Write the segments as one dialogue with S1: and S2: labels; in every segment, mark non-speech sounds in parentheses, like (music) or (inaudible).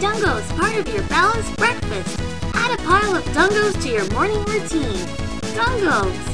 S1: Dungos, part of your balanced breakfast. Add a pile of Dungos to your morning routine. Dungos.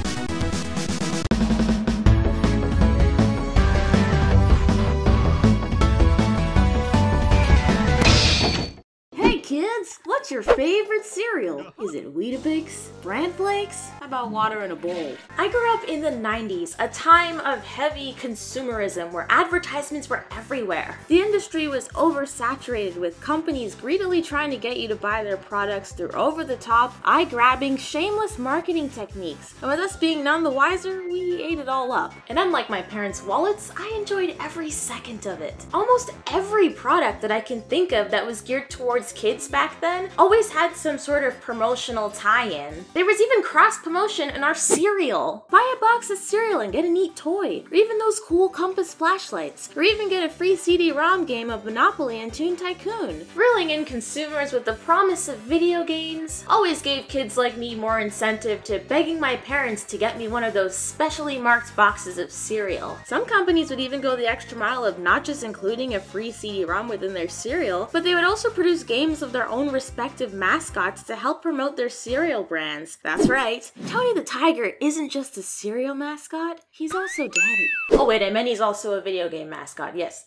S1: What's your favorite cereal? Is it Weetabix? Bran Flakes? How about water in a bowl?
S2: I grew up in the 90s, a time of heavy consumerism where advertisements were everywhere.
S1: The industry was oversaturated with companies greedily trying to get you to buy their products through over the top, eye grabbing, shameless marketing techniques. And with us being none the wiser, we ate it all up.
S2: And unlike my parents' wallets, I enjoyed every second of it. Almost every product that I can think of that was geared towards kids back then always had some sort of promotional tie-in. There was even cross-promotion in our cereal.
S1: Buy a box of cereal and get a neat toy, or even those cool compass flashlights, or even get a free CD-ROM game of Monopoly and Toon Tycoon.
S2: Reeling in consumers with the promise of video games always gave kids like me more incentive to begging my parents to get me one of those specially marked boxes of cereal.
S1: Some companies would even go the extra mile of not just including a free CD-ROM within their cereal, but they would also produce games of their own respective mascots to help promote their cereal brands. That's right, Tony the Tiger isn't just a cereal mascot, he's also daddy.
S2: Oh wait, I meant he's also a video game mascot, yes.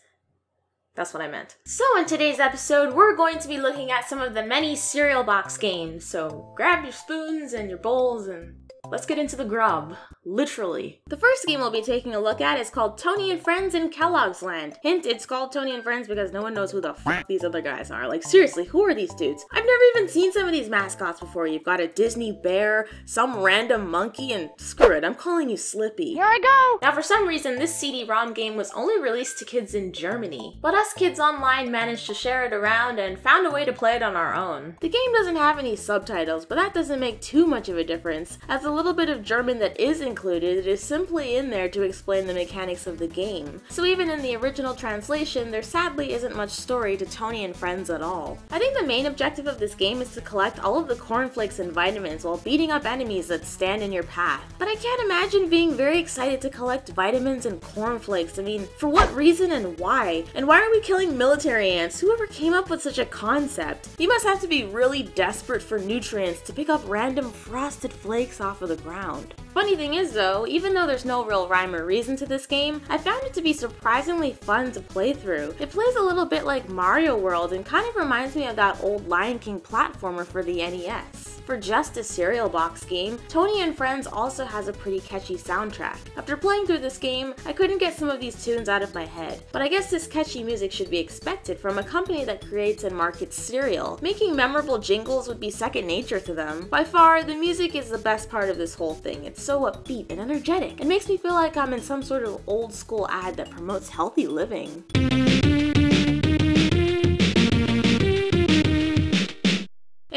S2: That's what I meant. So in today's episode, we're going to be looking at some of the many cereal box games. So grab your spoons and your bowls and let's get into the grub. Literally.
S1: The first game we'll be taking a look at is called Tony and Friends in Kellogg's Land. Hint, it's called Tony and Friends because no one knows who the f these other guys are. Like, seriously, who are these dudes? I've never even seen some of these mascots before. You've got a Disney bear, some random monkey, and screw it, I'm calling you Slippy.
S2: Here I go! Now, for some reason, this CD-ROM game was only released to kids in Germany, but us kids online managed to share it around and found a way to play it on our own.
S1: The game doesn't have any subtitles, but that doesn't make too much of a difference, as a little bit of German that is included, it is simply in there to explain the mechanics of the game. So even in the original translation, there sadly isn't much story to Tony and Friends at all. I think the main objective of this game is to collect all of the cornflakes and vitamins while beating up enemies that stand in your path. But I can't imagine being very excited to collect vitamins and cornflakes. I mean, for what reason and why? And why are we killing military ants? Whoever came up with such a concept? You must have to be really desperate for nutrients to pick up random frosted flakes off of the ground. Funny thing is though, even though there's no real rhyme or reason to this game, I found it to be surprisingly fun to play through. It plays a little bit like Mario World and kind of reminds me of that old Lion King platformer for the NES. For just a cereal box game, Tony and Friends also has a pretty catchy soundtrack. After playing through this game, I couldn't get some of these tunes out of my head, but I guess this catchy music should be expected from a company that creates and markets cereal. Making memorable jingles would be second nature to them. By far, the music is the best part of this whole thing. It's so upbeat and energetic, It makes me feel like I'm in some sort of old school ad that promotes healthy living.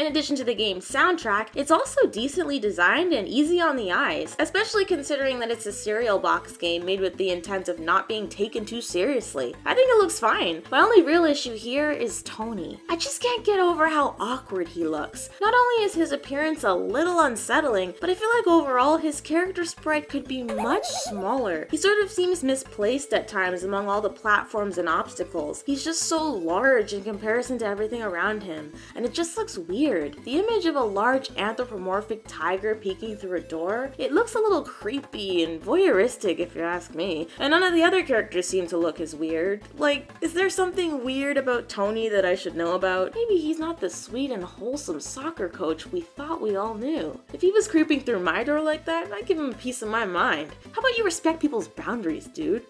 S1: Addition to the game's soundtrack, it's also decently designed and easy on the eyes, especially considering that it's a cereal box game made with the intent of not being taken too seriously. I think it looks fine. My only real issue here is Tony. I just can't get over how awkward he looks. Not only is his appearance a little unsettling, but I feel like overall his character sprite could be much smaller. He sort of seems misplaced at times among all the platforms and obstacles. He's just so large in comparison to everything around him, and it just looks weird. The image of a large anthropomorphic tiger peeking through a door, it looks a little creepy and voyeuristic if you ask me. And none of the other characters seem to look as weird. Like, is there something weird about Tony that I should know about? Maybe he's not the sweet and wholesome soccer coach we thought we all knew. If he was creeping through my door like that, I'd give him a piece of my mind. How about you respect people's boundaries, dude?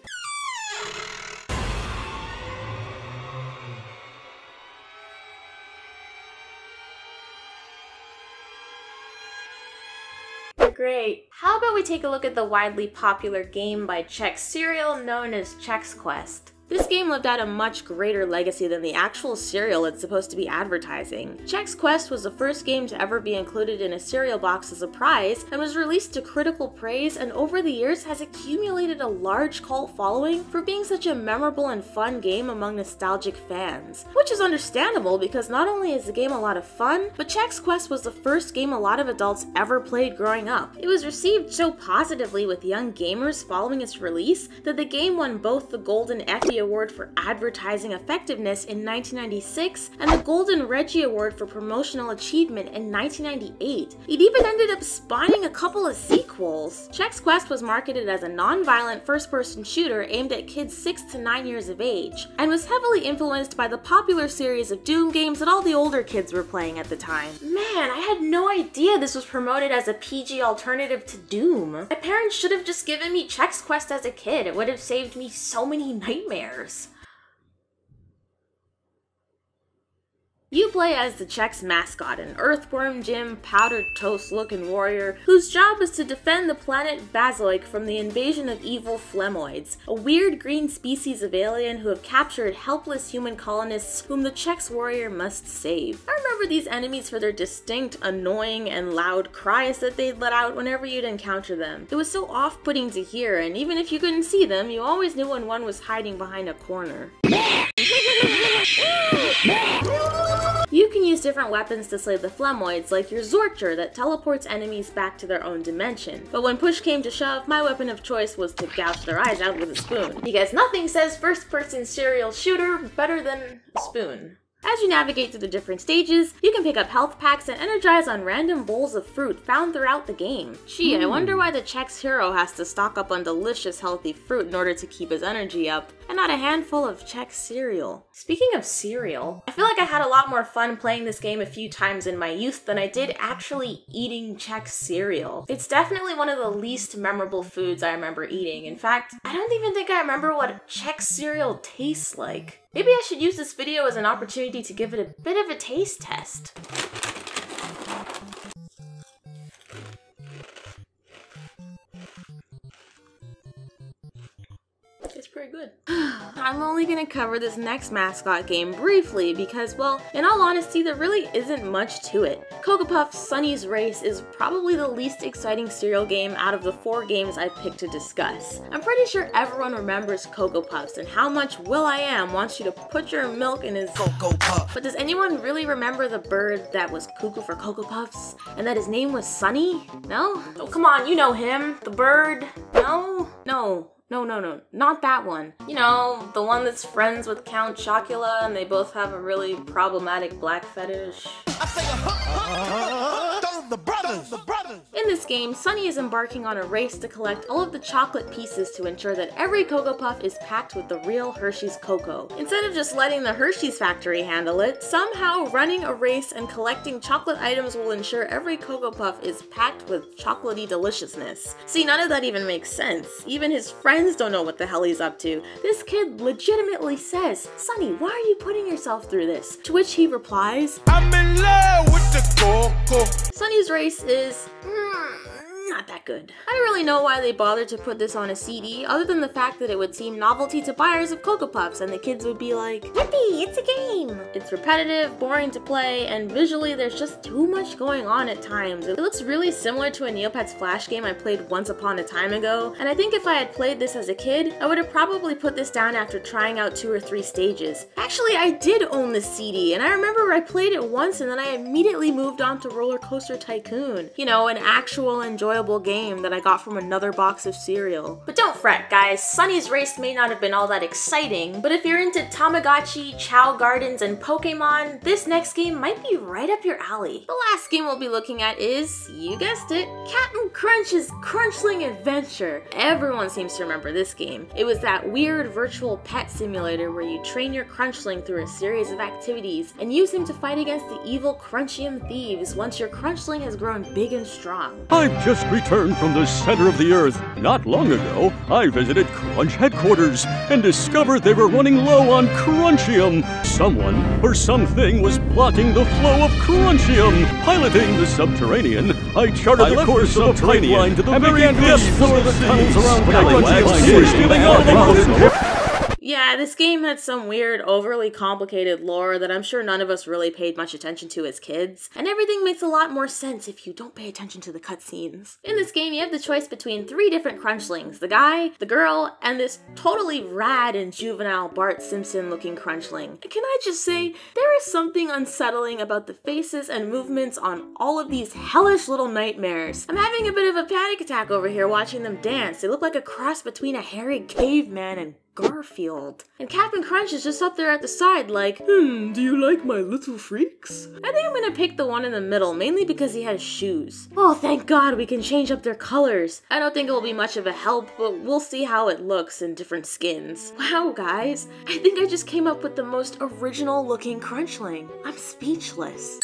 S2: Great. How about we take a look at the widely popular game by Chex cereal known as Chex Quest?
S1: This game lived out a much greater legacy than the actual cereal it's supposed to be advertising. Chex Quest was the first game to ever be included in a cereal box as a prize and was released to critical praise and over the years has accumulated a large cult following for being such a memorable and fun game among nostalgic fans. Which is understandable because not only is the game a lot of fun, but Chex Quest was the first game a lot of adults ever played growing up. It was received so positively with young gamers following its release that the game won both the Golden Effie Award for Advertising Effectiveness in 1996 and the Golden Reggie Award for Promotional Achievement in 1998. It even ended up spawning a couple of sequels. Chex Quest was marketed as a non-violent first-person shooter aimed at kids 6 to 9 years of age, and was heavily influenced by the popular series of Doom games that all the older kids were playing at the time.
S2: Man, I had no idea this was promoted as a PG alternative to Doom. My parents should have just given me Chex Quest as a kid. It would have saved me so many nightmares upstairs.
S1: You play as the Chex mascot, an earthworm Jim powdered toast looking warrior whose job is to defend the planet Bazoik from the invasion of evil Flemoids, a weird green species of alien who have captured helpless human colonists whom the Chex warrior must save. I remember these enemies for their distinct, annoying, and loud cries that they'd let out whenever you'd encounter them. It was so off putting to hear, and even if you couldn't see them, you always knew when one was hiding behind a corner. (laughs) You can use different weapons to slay the Flemoids, like your Zorcher that teleports enemies back to their own dimension. But when push came to shove, my weapon of choice was to gouge their eyes out with a spoon.
S2: Because nothing says first person serial shooter better than a spoon.
S1: As you navigate through the different stages, you can pick up health packs and energize on random bowls of fruit found throughout the game. Gee, I hmm. wonder why the Chex hero has to stock up on delicious healthy fruit in order to keep his energy up, and not a handful of Chex cereal.
S2: Speaking of cereal, I feel like I had a lot more fun playing this game a few times in my youth than I did actually eating Chex cereal. It's definitely one of the least memorable foods I remember eating. In fact, I don't even think I remember what Chex cereal tastes like. Maybe I should use this video as an opportunity to give it a bit of a taste test. It's pretty good.
S1: I'm only gonna cover this next mascot game briefly because, well, in all honesty, there really isn't much to it. Cocoa Puffs Sonny's Race is probably the least exciting cereal game out of the four games I've picked to discuss. I'm pretty sure everyone remembers Cocoa Puffs and how much Will.I.Am wants you to put your milk in his Cocoa Puff. But does anyone really remember the bird that was cuckoo for Cocoa Puffs and that his name was Sonny? No?
S2: Oh, come on, you know him. The bird. No?
S1: No. No, no, no, not that one.
S2: You know, the one that's friends with Count Chocula and they both have a really problematic black fetish.
S1: The brothers, the brothers. In this game, Sonny is embarking on a race to collect all of the chocolate pieces to ensure that every Cocoa Puff is packed with the real Hershey's cocoa. Instead of just letting the Hershey's factory handle it, somehow running a race and collecting chocolate items will ensure every Cocoa Puff is packed with chocolatey deliciousness. See, none of that even makes sense. Even his friends don't know what the hell he's up to. This kid legitimately says, Sonny, why are you putting yourself through this? To which he replies, I'm in love with the cocoa. Sonny's race is mm, not that good. I don't really know why they bothered to put this on a CD, other than the fact that it would seem novelty to buyers of Cocoa Puffs, and the kids would be like, Yippee, it's a game! It's repetitive, boring to play, and visually there's just too much going on at times. It looks really similar to a Neopets Flash game I played once upon a time ago, and I think if I had played this as a kid, I would have probably put this down after trying out two or three stages. Actually, I did own the CD, and I remember I played it once and then I immediately moved on to Roller Coaster Tycoon. You know, an actual enjoyable game that I got from another box of cereal.
S2: But don't fret, guys. Sonny's Race may not have been all that exciting, but if you're into Tamagotchi, Chao Gardens, and Pokemon, this next game might be right up your alley.
S1: The last game we'll be looking at is, you guessed it, Captain Crunch's Crunchling Adventure. Everyone seems to remember this game. It was that weird virtual pet simulator where you train your Crunchling through a series of activities and use him to fight against the evil Crunchium thieves once your Crunchling has grown big and strong.
S3: I've just returned from the center of the earth. Not long ago, I visited Crunch headquarters and discovered they were running low on Crunchium. Someone or something was blocking the flow of Crunchium. Piloting the subterranean, I charted
S4: I
S3: the course
S4: the
S3: of the pipeline to the very depths of the tunnels around Crunchium,
S1: Yeah, this game had some weird, overly complicated lore that I'm sure none of us really paid much attention to as kids, and everything makes a lot more sense if you don't pay attention to the cutscenes. In this game, you have the choice between three different Crunchlings the guy, the girl, and this totally rad and juvenile Bart Simpson looking Crunchling. Can I just say, there is something unsettling about the faces and movements on all of these hellish little nightmares. I'm having a bit of a panic attack over here watching them dance. They look like a cross between a hairy caveman and Garfield. And Captain Crunch is just up there at the side like, Hmm, do you like my little freaks? I think I'm gonna pick the one in the middle, mainly because he has shoes. Oh, thank God we can change up their colors. I don't think it will be much of a help, but we'll see how it looks in different skins. Wow, guys, I think I just came up with the most original looking Crunchling. I'm speechless.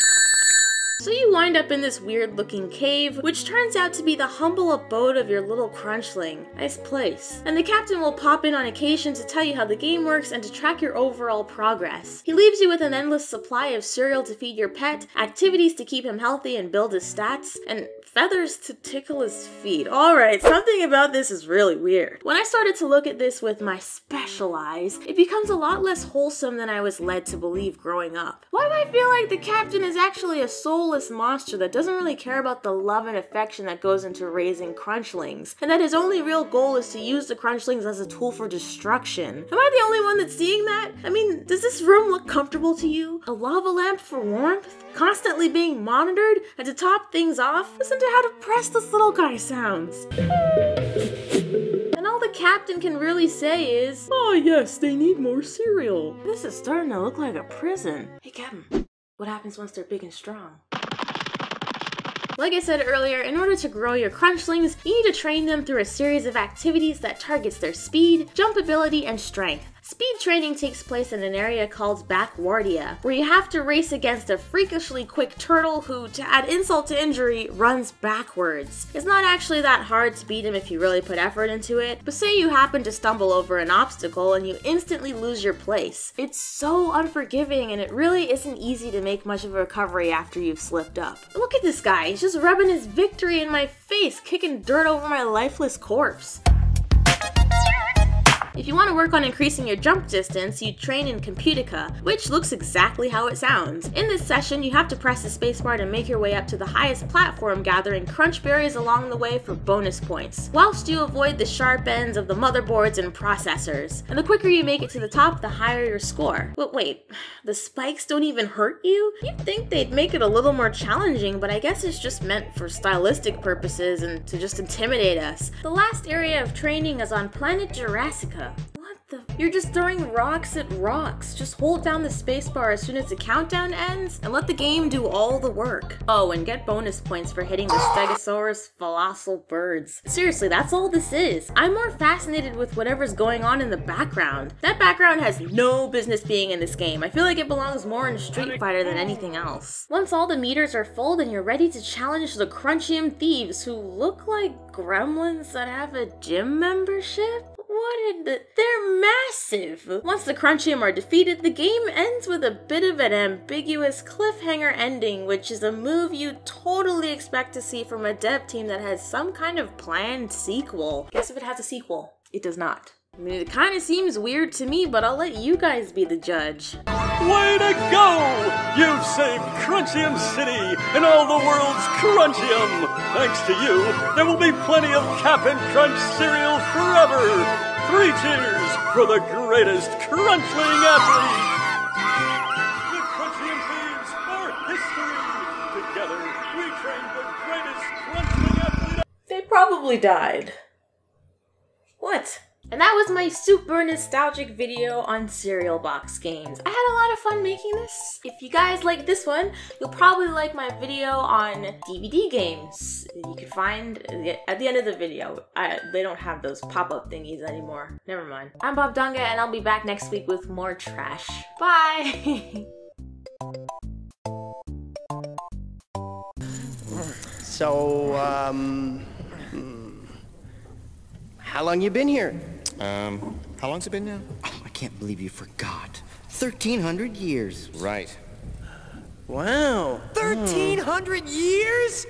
S1: So you wind up in this weird looking cave, which turns out to be the humble abode of your little crunchling. Nice place. And the captain will pop in on occasion to tell you how the game works and to track your overall progress. He leaves you with an endless supply of cereal to feed your pet, activities to keep him healthy and build his stats, and feathers to tickle his feet. Alright, something about this is really weird. When I started to look at this with my special eyes, it becomes a lot less wholesome than I was led to believe growing up. Why do I feel like the captain is actually a soulless monster that doesn't really care about the love and affection that goes into raising crunchlings, and that his only real goal is to use the crunchlings as a tool for destruction? Am I the only one that's seeing that? I mean, does this room look comfortable to you? A lava lamp for warmth? Constantly being monitored? And to top things off, listen to how depressed this little guy sounds. And all the captain can really say is, Oh yes, they need more cereal. This is starting to look like a prison. Hey Captain, what happens once they're big and strong? Like I said earlier, in order to grow your crunchlings, you need to train them through a series of activities that targets their speed, jump ability, and strength. Speed training takes place in an area called Backwardia, where you have to race against a freakishly quick turtle who, to add insult to injury, runs backwards. It's not actually that hard to beat him if you really put effort into it, but say you happen to stumble over an obstacle and you instantly lose your place. It's so unforgiving and it really isn't easy to make much of a recovery after you've slipped up. Look at this guy, he's just rubbing his victory in my face, kicking dirt over my lifeless corpse. If you want to work on increasing your jump distance, you train in Computica, which looks exactly how it sounds. In this session, you have to press the spacebar to make your way up to the highest platform, gathering crunch berries along the way for bonus points, whilst you avoid the sharp ends of the motherboards and processors. And the quicker you make it to the top, the higher your score. But wait, (sighs) the spikes don't even hurt you? You'd think they'd make it a little more challenging, but I guess it's just meant for stylistic purposes and to just intimidate us. The last area of training is on planet Jurassica. What the? You're just throwing rocks at rocks. Just hold down the spacebar as soon as the countdown ends and let the game do all the work. Oh, and get bonus points for hitting the Stegosaurus colossal birds. Seriously, that's all this is. I'm more fascinated with whatever's going on in the background. That background has no business being in this game. I feel like it belongs more in Street Fighter than anything else. Once all the meters are full, then you're ready to challenge the Crunchium thieves who look like gremlins that have a gym membership? What the- They're massive! Once the Crunchium are defeated, the game ends with a bit of an ambiguous cliffhanger ending, which is a move you totally expect to see from a dev team that has some kind of planned sequel. Guess if it has a sequel? It does not. I mean, it kind of seems weird to me, but I'll let you guys be the judge.
S3: Way to go! You've saved Crunchium City and all the world's Crunchium! Thanks to you, there will be plenty of Cap'n Crunch cereal forever! Three cheers for the greatest Crunchling athlete! The Crunchium Thieves are history! Together, we trained the greatest Crunchling athlete
S1: They probably died. What? And that was my super nostalgic video on cereal box games. I had a lot of fun making this. If you guys like this one, you'll probably like my video on DVD games. You can find at the end of the video. I, they don't have those pop-up thingies anymore. Never mind. I'm Bob Dunga and I'll be back next week with more trash. Bye! (laughs)
S4: So, um. How long you been here?
S5: Um, how long's it been now?
S4: Oh, I can't believe you forgot. 1,300 years.
S5: Right.
S4: Wow. 1,300 years?